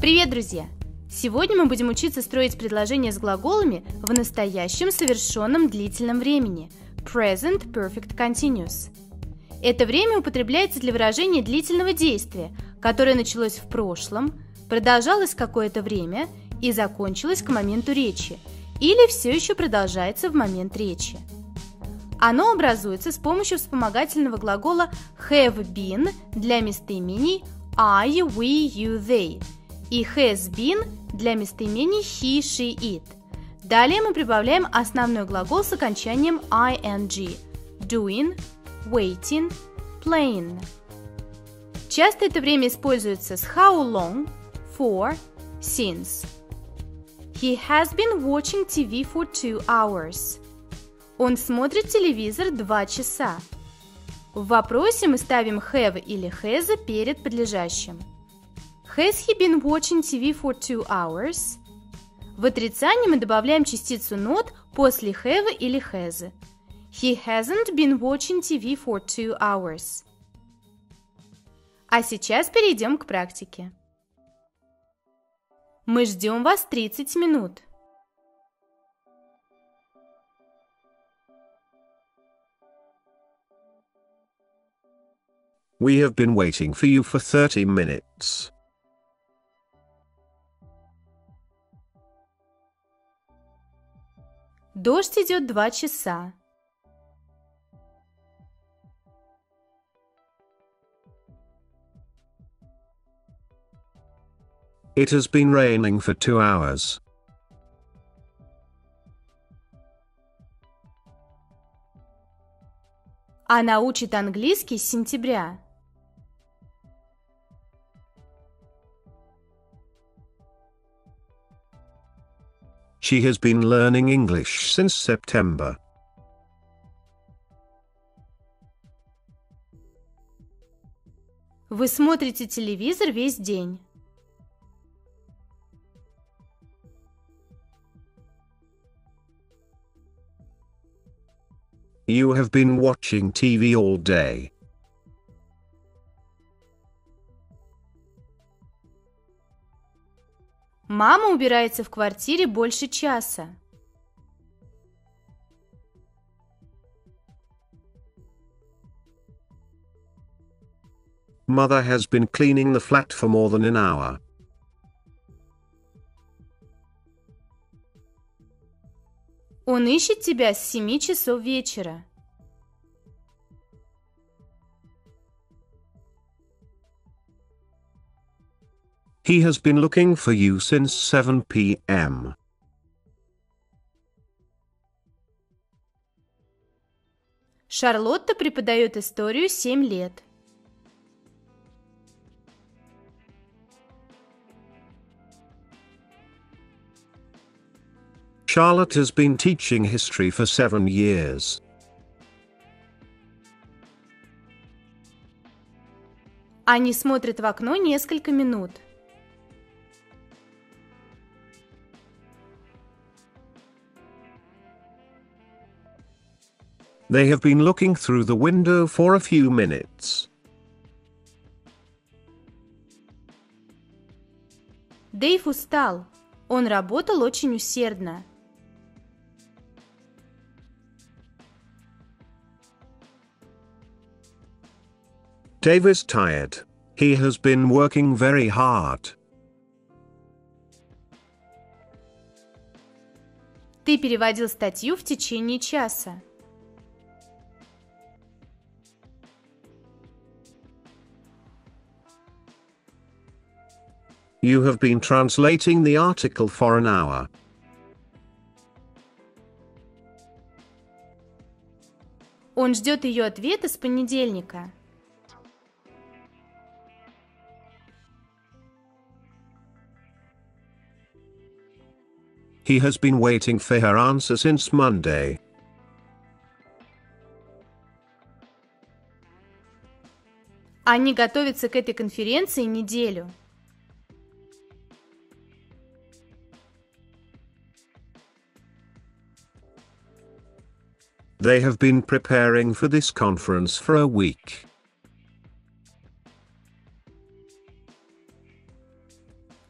Привет, друзья! Сегодня мы будем учиться строить предложения с глаголами в настоящем совершенном длительном времени – Present Perfect Continuous. Это время употребляется для выражения длительного действия, которое началось в прошлом, продолжалось какое-то время и закончилось к моменту речи, или все еще продолжается в момент речи. Оно образуется с помощью вспомогательного глагола have been для местоимений I, we, you, they и has been для местоимений he, she, it. Далее мы прибавляем основной глагол с окончанием ing – doing, waiting, playing. Часто это время используется с how long, for, since. He has been watching TV for two hours. Он смотрит телевизор два часа. В вопросе мы ставим have или has перед подлежащим. Has he been watching TV for two hours? В отрицании мы добавляем частицу not после have или has. He hasn't been watching TV for two hours. А сейчас перейдем к практике. Мы ждем вас 30 минут. We have been waiting for you for 30 minutes. Дождь идет два часа. It has been raining for two hours. Она учит английский с сентября. She has been learning English since September. Вы смотрите телевизор весь день. You have been watching TV all day. Мама убирается в квартире больше часа. Mother has been cleaning the flat for more than an hour. Он ищет тебя с 7 часов вечера. He has been looking for you since 7 p.m. Шарлотта преподает историю 7 лет. Charlotte has been teaching history for seven years. Они смотрят в окно несколько минут. They have been looking through the window for a few minutes. Дэйв устал. Он работал очень усердно. Dave is tired. He has been working very hard. Ты переводил статью в течение часа. You have been translating the article for an hour. Он ждет ее ответа с понедельника. He has been waiting for her answer since Monday. Они готовятся к этой конференции неделю. They have been preparing for this conference for a week.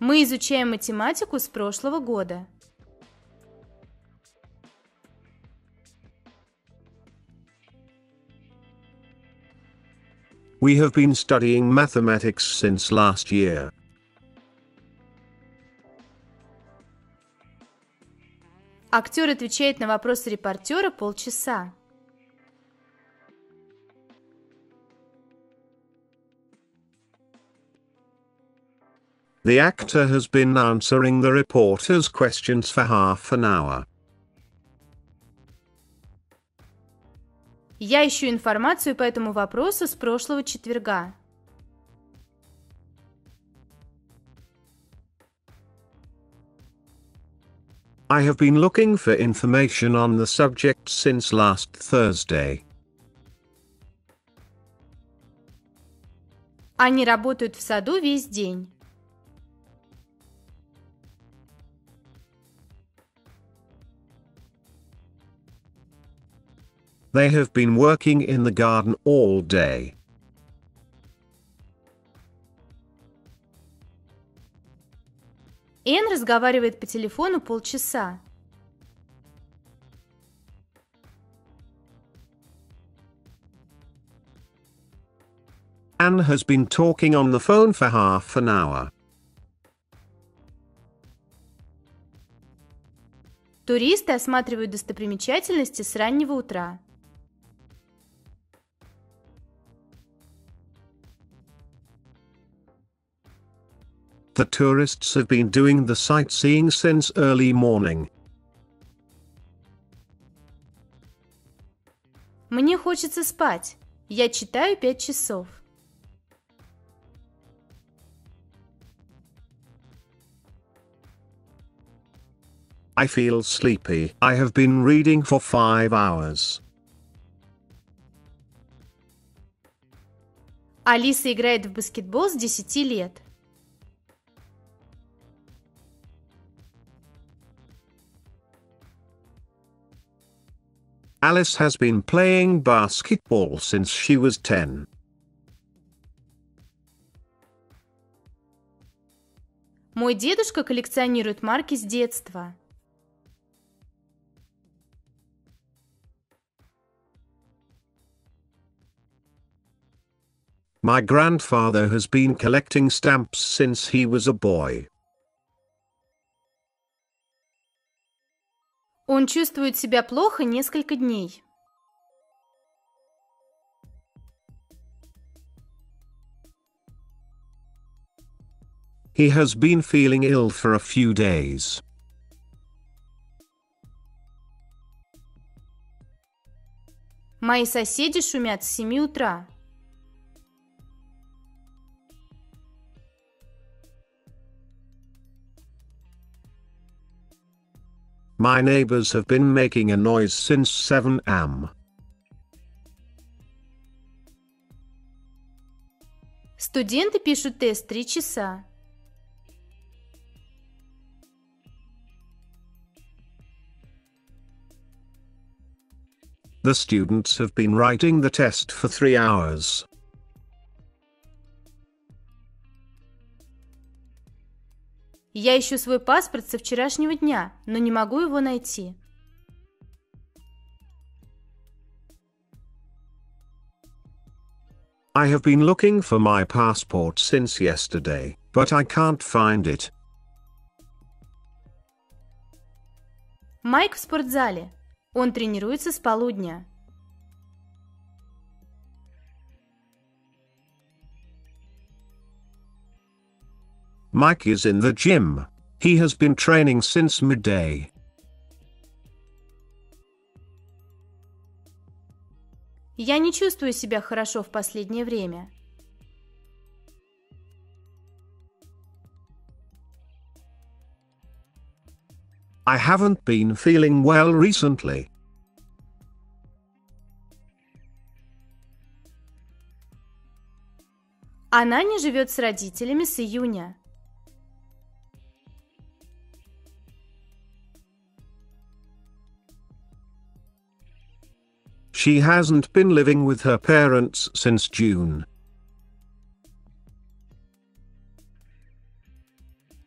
Мы изучаем математику с прошлого года. We have been studying mathematics since last year. Актер отвечает на вопросы репортера полчаса. The actor has been answering the reporter's questions for half an hour. Я ищу информацию по этому вопросу с прошлого четверга. I have been looking for information on the subject since last Thursday. Они работают в саду весь день. They have been working in the garden all day. Энн разговаривает по телефону полчаса. Anne has been talking on the phone for half an hour. Туристы осматривают достопримечательности с раннего утра. The tourists have been doing the sightseeing since early morning. Мне хочется спать. Я читаю пять часов. I feel sleepy. I have been reading for five hours. Алиса играет в баскетбол с 10 лет. Alice has been playing basketball since she was 10. Мой дедушка коллекционирует марки с детства. My grandfather has been collecting stamps since he was a boy. Он чувствует себя плохо несколько дней. He has been feeling ill for a few days. Мои соседи шумят с 7 утра. My neighbors have been making a noise since 7 am. Студенты пишут тест 3 часа. The students have been writing the test for 3 hours. Я ищу свой паспорт со вчерашнего дня, но не могу его найти. I have been looking for my passport since yesterday, but I can't find it. Майк в спортзале. Он тренируется с полудня. Mike is in the gym. He has been training since midday. Я не чувствую себя хорошо в последнее время. I haven't been feeling well recently. Она не живет с родителями с июня. She hasn't been living with her parents since June.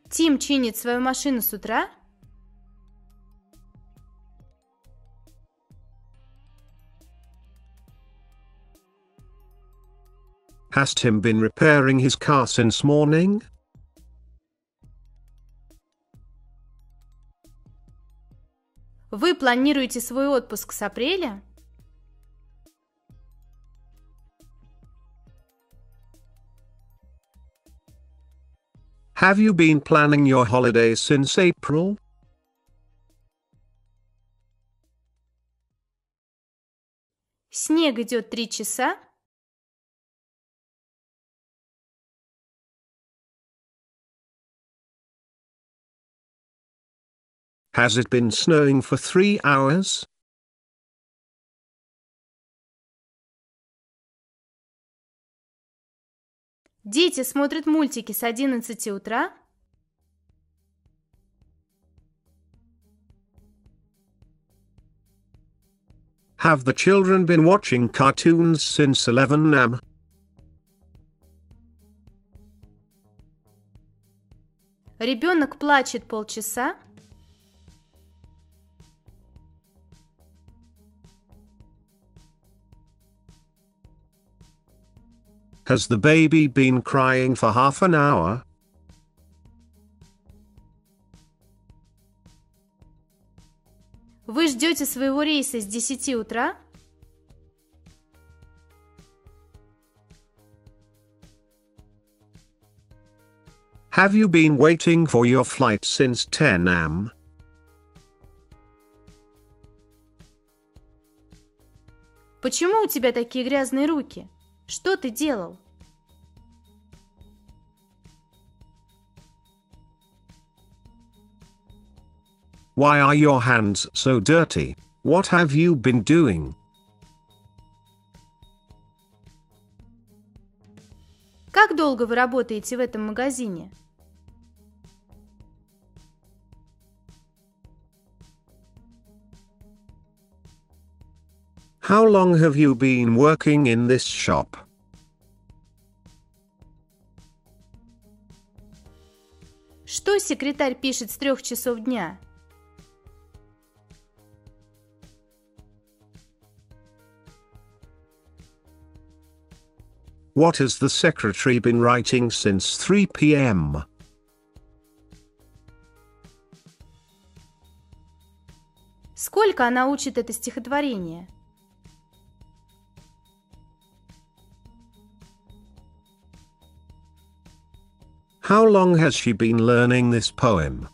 Тим чинит свою машину с утра? Has Tim been repairing his car since morning? Вы планируете свой отпуск с апреля? Have you been planning your holidays since April? Снег идет три часа? Has it been snowing for three hours? Дети смотрят мультики с 11 утра? Have the children been watching cartoons since 11 am? Ребенок плачет полчаса? Has the baby been crying for half an hour? Вы ждете своего рейса с 10 утра? Have you been waiting for your flight since 10 am? Почему у тебя такие грязные руки? Что ты делал? Why are your hands so dirty? What have you been doing? Как долго вы работаете в этом магазине? How long have you been working in this shop? Что секретарь пишет с трех часов дня? What has the secretary been writing since 3 p.m.? Сколько она учит это стихотворение? How long has she been learning this poem?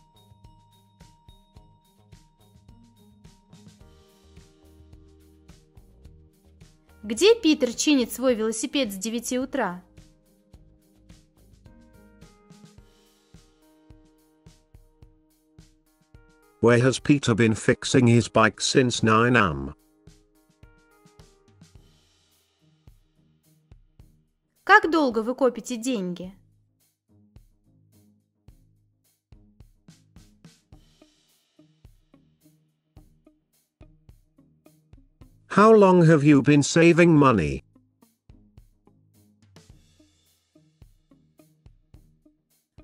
Где Питер чинит свой велосипед с 9 утра? Where has Peter been fixing his bike since 9 am? Как долго вы копите деньги? How long have you been saving money?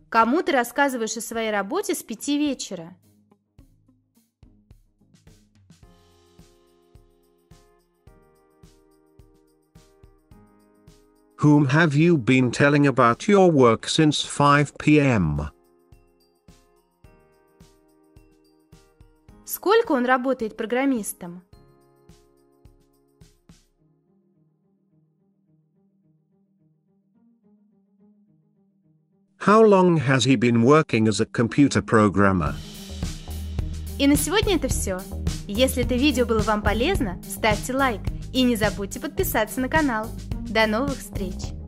Кому ты рассказываешь о своей работе с пяти вечера? Whom have you been telling about your work since 5 p.m.? Сколько он работает программистом? How long has he been working as a computer programmer? И на сегодня это все. Если это видео было вам полезно, ставьте лайк и не забудьте подписаться на канал. До новых встреч!